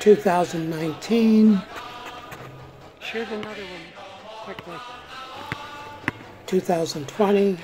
2019, Shoot another one quickly. 2020,